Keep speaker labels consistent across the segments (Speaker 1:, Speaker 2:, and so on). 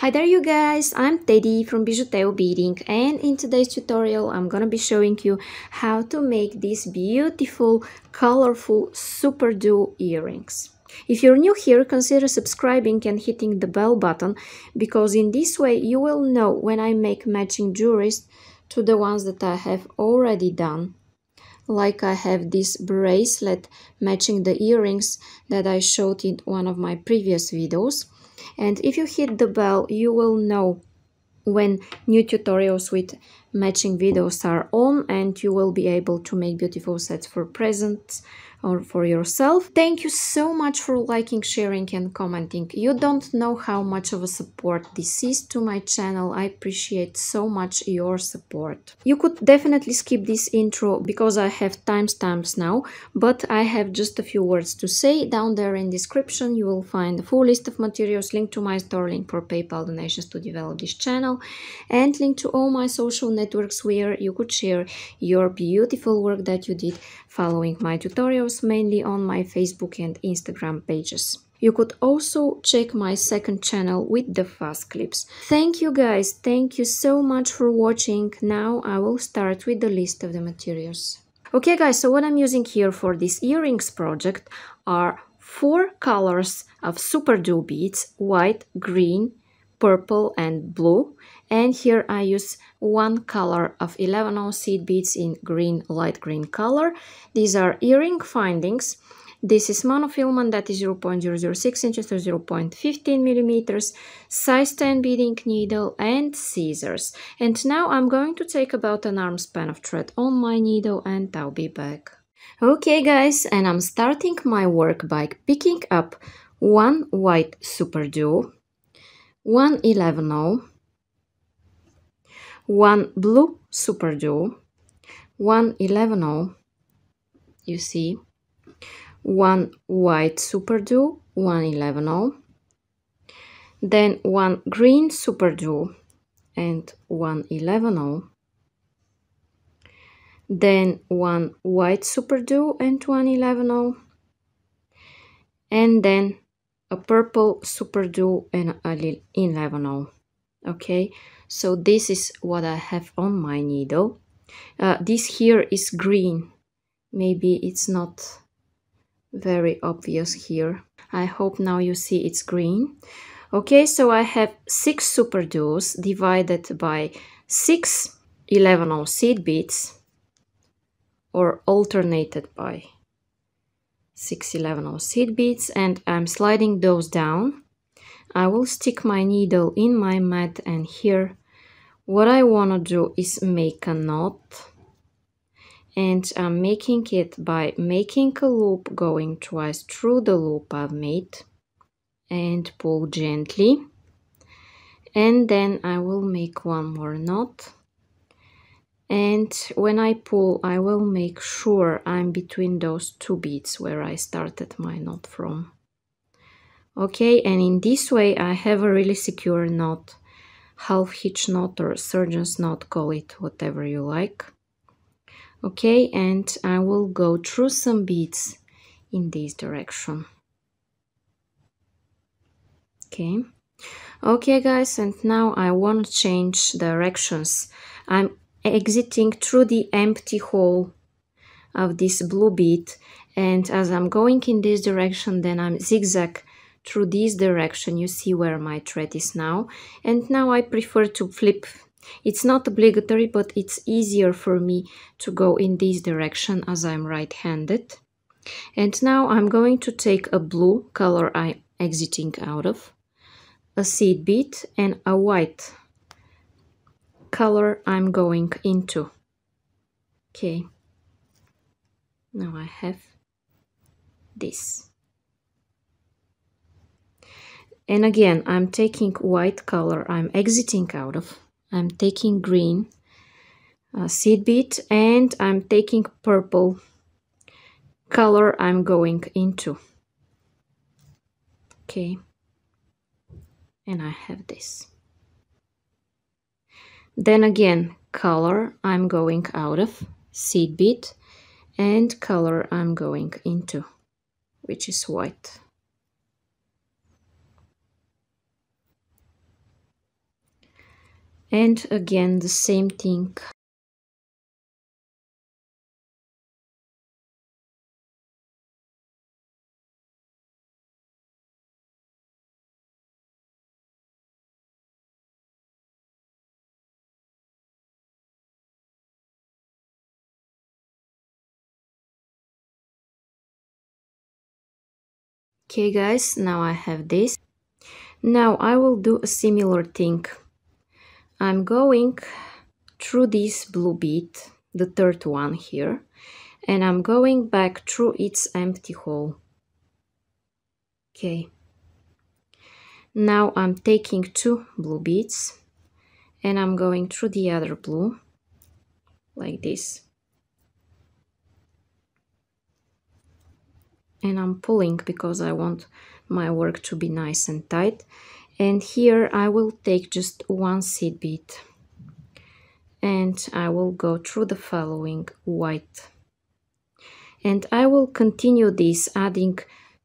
Speaker 1: Hi there you guys, I'm Teddy from Bijuteo Beading and in today's tutorial I'm gonna be showing you how to make these beautiful, colorful Super Duo earrings. If you're new here, consider subscribing and hitting the bell button because in this way you will know when I make matching jewelries to the ones that I have already done. Like I have this bracelet matching the earrings that I showed in one of my previous videos and if you hit the bell you will know when new tutorials with matching videos are on and you will be able to make beautiful sets for presents or for yourself. Thank you so much for liking, sharing and commenting. You don't know how much of a support this is to my channel. I appreciate so much your support. You could definitely skip this intro because I have timestamps now, but I have just a few words to say. Down there in description you will find a full list of materials, link to my store, link for PayPal donations to develop this channel, and link to all my social networks where you could share your beautiful work that you did following my tutorials mainly on my Facebook and Instagram pages. You could also check my second channel with the fast clips. Thank you guys, thank you so much for watching. Now I will start with the list of the materials. Okay guys, so what I'm using here for this earrings project are four colors of Super Duo beads, white, green, purple and blue and here I use one color of 11 seed beads in green light green color these are earring findings this is monofilament that is 0.006 inches to 0.15 millimeters, size 10 beading needle and scissors. And now I'm going to take about an arm span of thread on my needle and I'll be back. Okay guys, and I'm starting my work by picking up one white Super Duo, one 11 one blue Super Duo, one 11 you see, one white Super Duo, one 11 then one green Super Duo and one 11 then one white Super Duo and one 11 and then a purple super duo and a 11 okay so this is what I have on my needle. Uh, this here is green. Maybe it's not very obvious here. I hope now you see it's green. Okay so I have six super duos divided by six 11 seed beads or alternated by six 11 ohm seed beads and I'm sliding those down. I will stick my needle in my mat and here what I want to do is make a knot and I'm making it by making a loop going twice through the loop I've made and pull gently. And then I will make one more knot. And when I pull I will make sure I'm between those two beads where I started my knot from. Okay and in this way I have a really secure knot half hitch knot or surgeon's knot call it whatever you like. Okay and I will go through some beads in this direction. Okay. Okay guys and now I want to change directions. I'm exiting through the empty hole of this blue bead and as I'm going in this direction then I'm zigzag through this direction you see where my thread is now and now I prefer to flip it's not obligatory but it's easier for me to go in this direction as I'm right-handed and now I'm going to take a blue color I'm exiting out of a seed bead and a white color I'm going into. Okay, now I have this. And again, I'm taking white color, I'm exiting out of, I'm taking green uh, seed bead and I'm taking purple color I'm going into. Okay, and I have this. Then again, color I'm going out of, seed bead, and color I'm going into, which is white. And again the same thing Okay guys, now I have this. Now I will do a similar thing. I'm going through this blue bead, the third one here, and I'm going back through its empty hole. Okay. Now I'm taking two blue beads and I'm going through the other blue like this. and I'm pulling because I want my work to be nice and tight and here I will take just one seed bead and I will go through the following white and I will continue this adding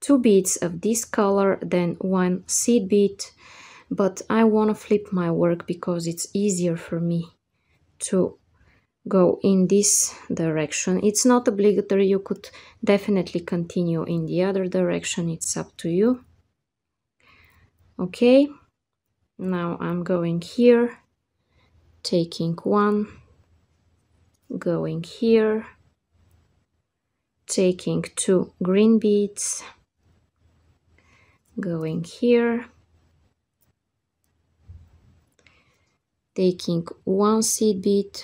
Speaker 1: two beads of this color then one seed bead but I want to flip my work because it's easier for me to go in this direction. It's not obligatory, you could definitely continue in the other direction, it's up to you. Okay, now I'm going here, taking one, going here, taking two green beads, going here, taking one seed bead,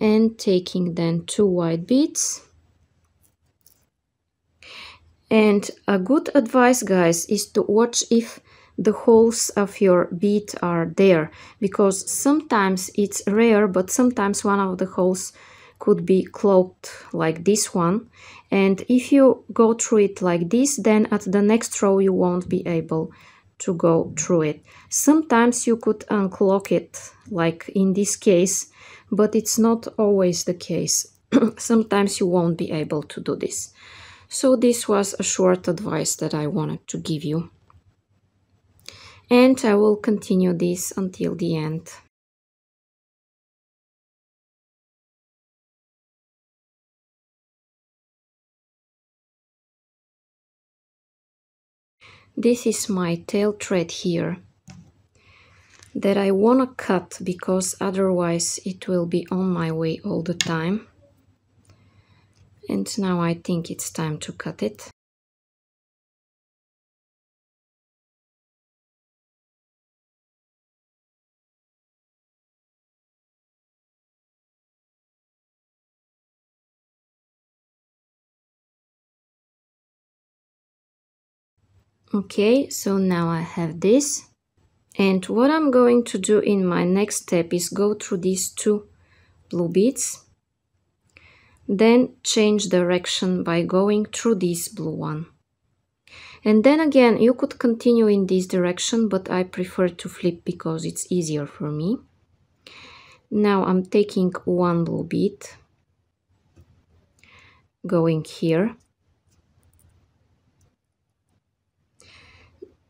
Speaker 1: and taking then two white beads and a good advice guys is to watch if the holes of your bead are there because sometimes it's rare but sometimes one of the holes could be clogged like this one and if you go through it like this then at the next row you won't be able to go through it sometimes you could unclog it like in this case but it's not always the case. Sometimes you won't be able to do this. So this was a short advice that I wanted to give you. And I will continue this until the end. This is my tail thread here that I want to cut because otherwise it will be on my way all the time. And now I think it's time to cut it. Okay, so now I have this. And what I'm going to do in my next step is go through these two blue beads, then change direction by going through this blue one. And then again, you could continue in this direction, but I prefer to flip because it's easier for me. Now I'm taking one blue bead, going here,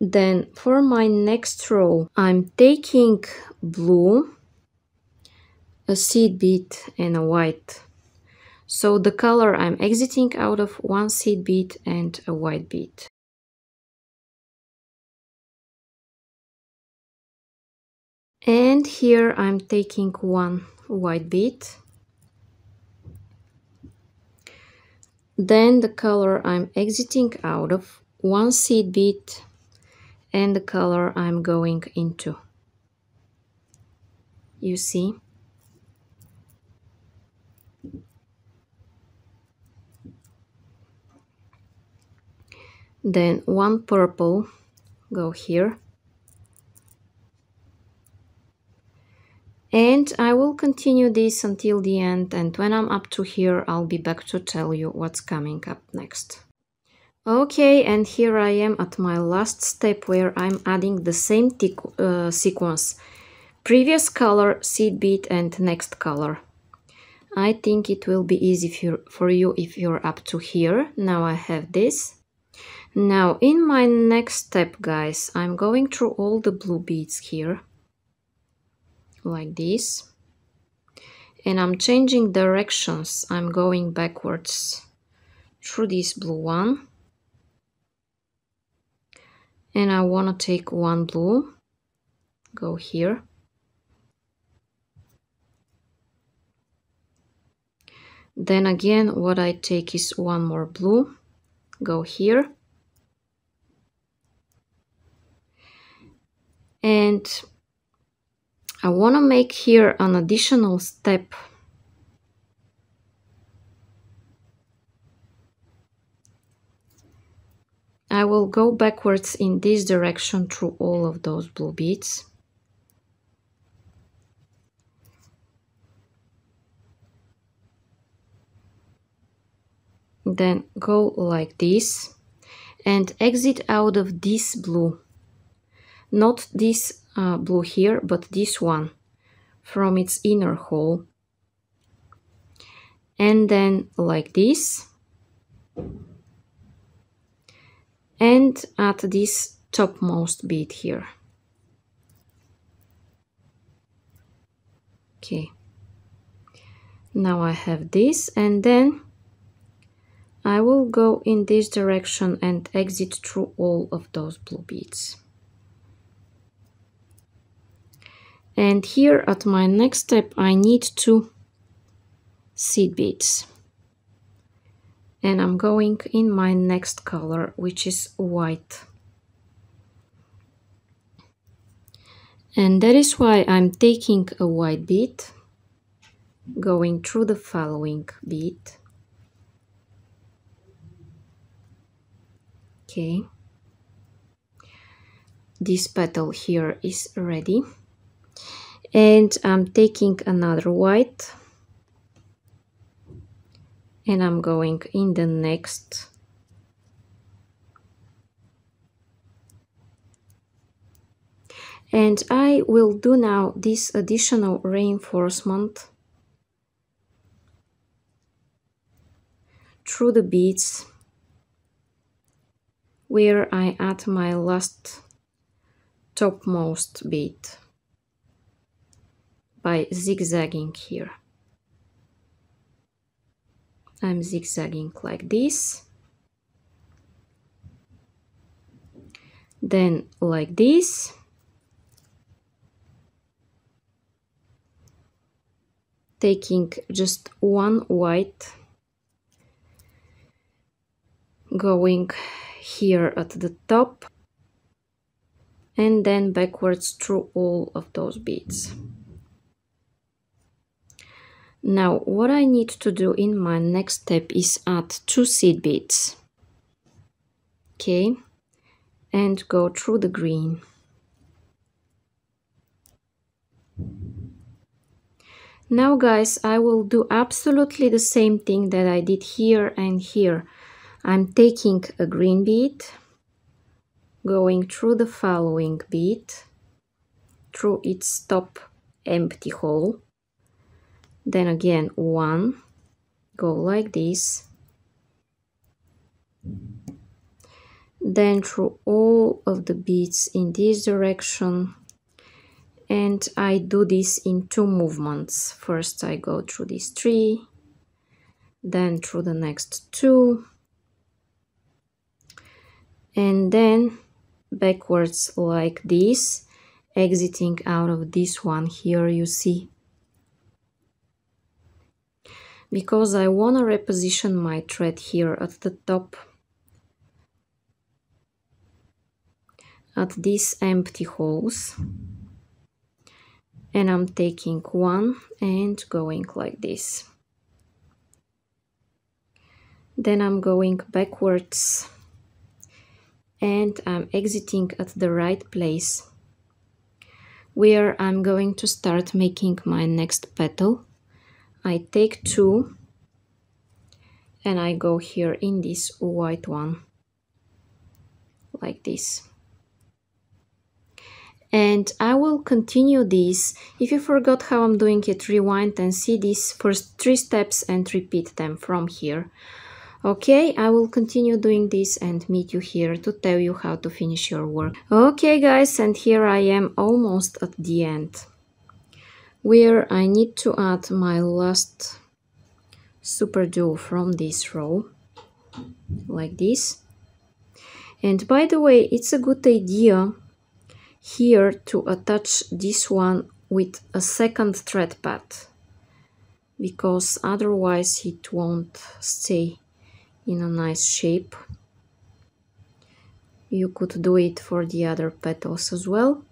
Speaker 1: Then for my next row, I'm taking blue, a seed bead and a white. So the color I'm exiting out of one seed bead and a white bead. And here I'm taking one white bead. Then the color I'm exiting out of one seed bead and the color I'm going into. You see? Then one purple, go here. And I will continue this until the end and when I'm up to here I'll be back to tell you what's coming up next. Okay, and here I am at my last step where I'm adding the same uh, sequence. Previous color, seed bead and next color. I think it will be easy for, for you if you're up to here. Now I have this. Now in my next step guys, I'm going through all the blue beads here like this and I'm changing directions. I'm going backwards through this blue one and I want to take one blue go here then again what I take is one more blue go here and I want to make here an additional step I will go backwards in this direction through all of those blue beads. Then go like this and exit out of this blue. Not this uh, blue here, but this one from its inner hole. And then like this and at this topmost bead here. Okay. Now I have this and then I will go in this direction and exit through all of those blue beads. And here at my next step I need two seed beads. And I'm going in my next color which is white. And that is why I'm taking a white bead going through the following bead. Okay. This petal here is ready and I'm taking another white. And I'm going in the next. And I will do now this additional reinforcement through the beads where I add my last topmost bead by zigzagging here. I'm zigzagging like this then like this taking just one white going here at the top and then backwards through all of those beads. Now what I need to do in my next step is add two seed beads. Okay, and go through the green. Now guys, I will do absolutely the same thing that I did here and here. I'm taking a green bead, going through the following bead, through its top empty hole, then again one. Go like this. Then through all of the beads in this direction. And I do this in two movements. First I go through these three. Then through the next two. And then backwards like this exiting out of this one. Here you see because I want to reposition my thread here at the top. At these empty holes. And I'm taking one and going like this. Then I'm going backwards. And I'm exiting at the right place where I'm going to start making my next petal I take two and I go here in this white one like this. And I will continue this. If you forgot how I'm doing it rewind and see these first three steps and repeat them from here. Okay, I will continue doing this and meet you here to tell you how to finish your work. Okay guys, and here I am almost at the end where I need to add my last super duo from this row like this. And by the way, it's a good idea here to attach this one with a second thread path because otherwise it won't stay in a nice shape. You could do it for the other petals as well.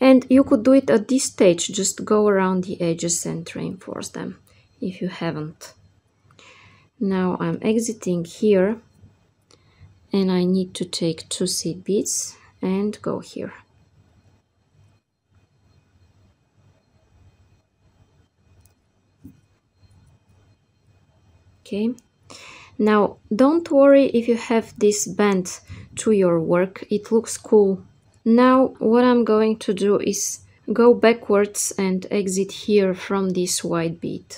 Speaker 1: And you could do it at this stage, just go around the edges and reinforce them if you haven't. Now I'm exiting here and I need to take two seed beads and go here. Okay, now don't worry if you have this band to your work, it looks cool. Now what I'm going to do is go backwards and exit here from this white bead.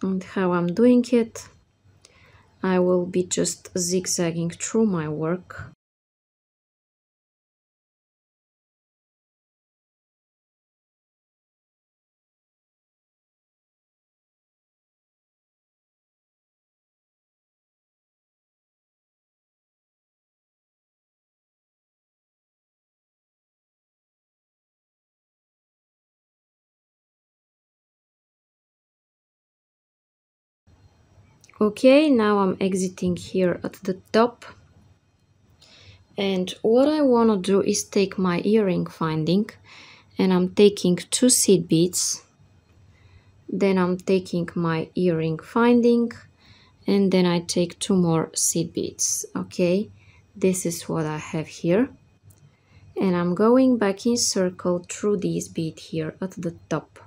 Speaker 1: And how I'm doing it, I will be just zigzagging through my work. Okay now I'm exiting here at the top. And what I want to do is take my earring finding and I'm taking two seed beads. Then I'm taking my earring finding and then I take two more seed beads. Okay this is what I have here. And I'm going back in circle through this bead here at the top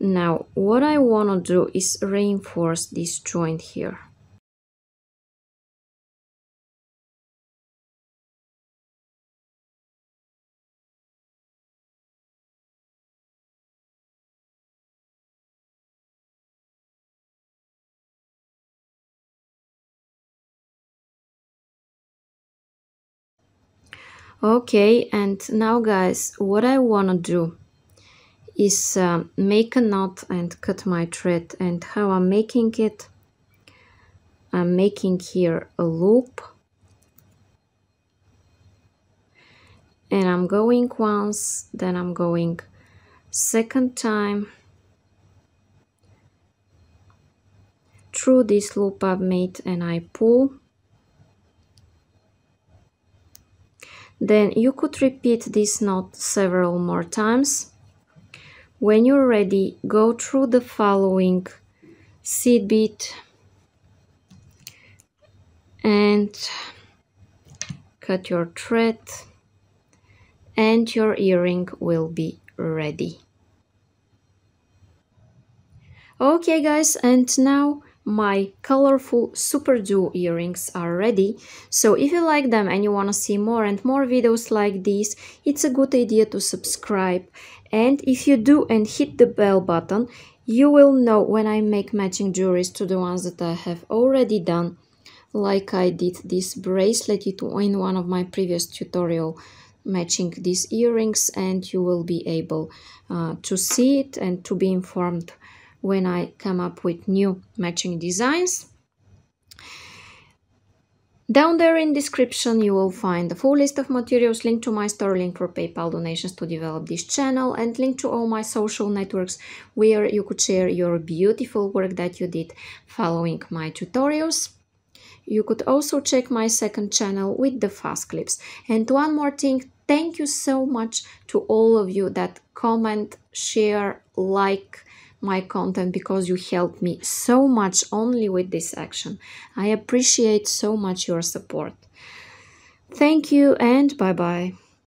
Speaker 1: now, what I want to do is reinforce this joint here. Okay, and now guys, what I want to do is uh, make a knot and cut my thread. And how I'm making it I'm making here a loop. And I'm going once then I'm going second time. Through this loop I've made and I pull. Then you could repeat this knot several more times when you're ready, go through the following seed bead and cut your thread and your earring will be ready. Okay guys, and now my colorful super duo earrings are ready so if you like them and you want to see more and more videos like these it's a good idea to subscribe and if you do and hit the bell button you will know when I make matching jewelries to the ones that I have already done like I did this bracelet in one of my previous tutorial matching these earrings and you will be able uh, to see it and to be informed when I come up with new matching designs. Down there in description you will find the full list of materials, link to my store, link for PayPal donations to develop this channel and link to all my social networks where you could share your beautiful work that you did following my tutorials. You could also check my second channel with the fast clips. And one more thing, thank you so much to all of you that comment, share, like, my content because you helped me so much only with this action. I appreciate so much your support. Thank you and bye bye.